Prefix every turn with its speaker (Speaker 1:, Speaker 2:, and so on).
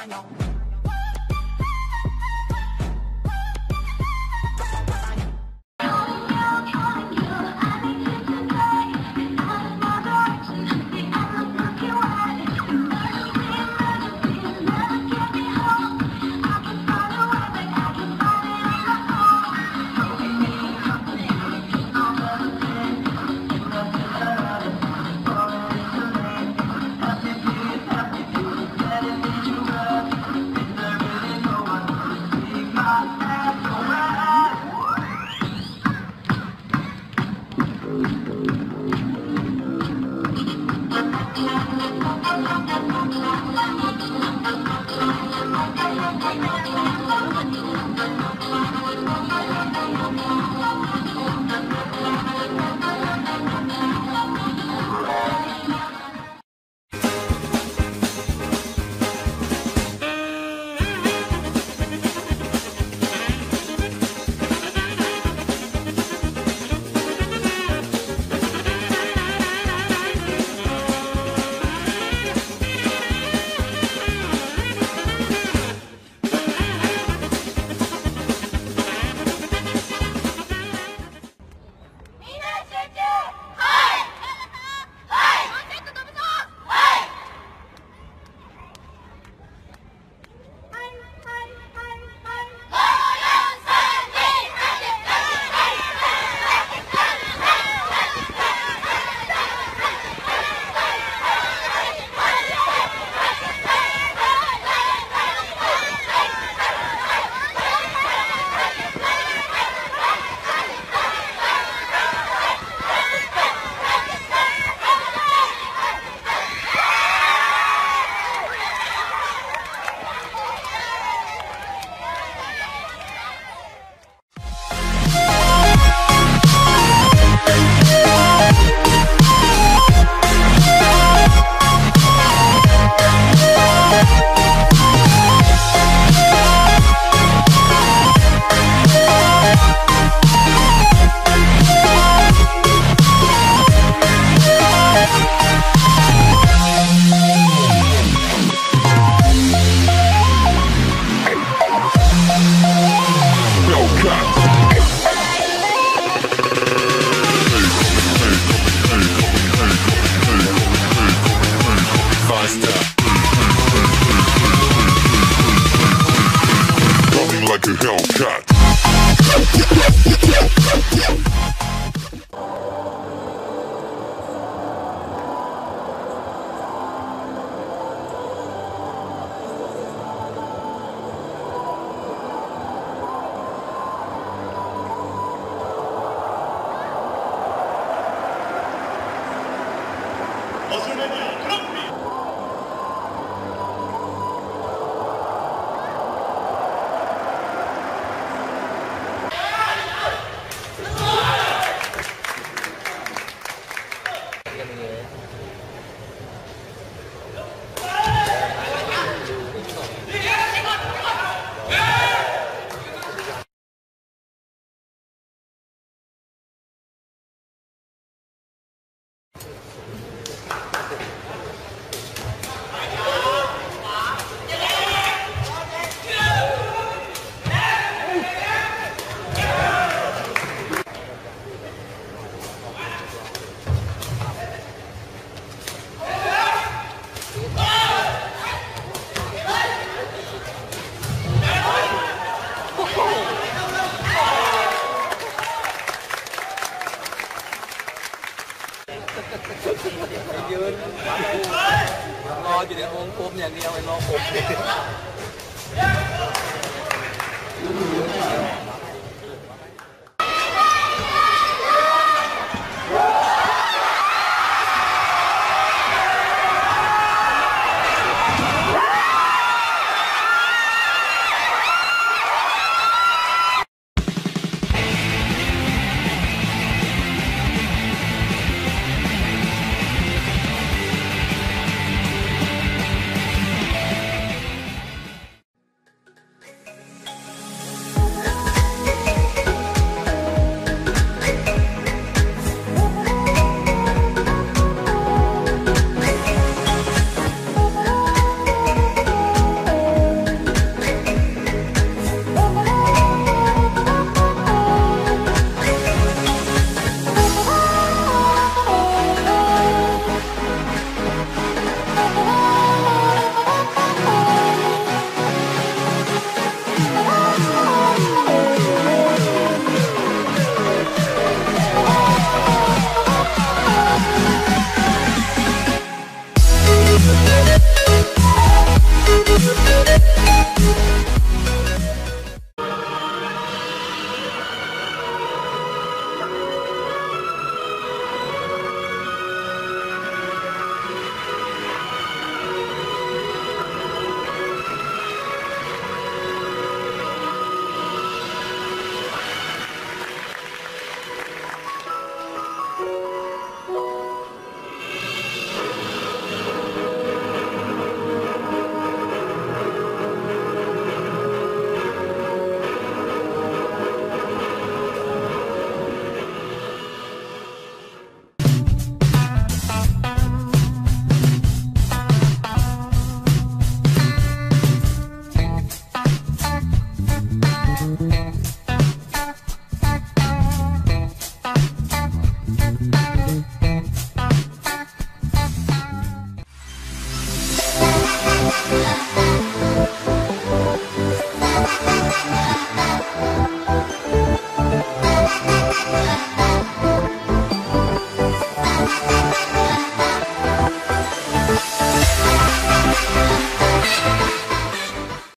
Speaker 1: I know. Thank you.
Speaker 2: オース
Speaker 3: ผมอย่างเดียวไอ้รอผม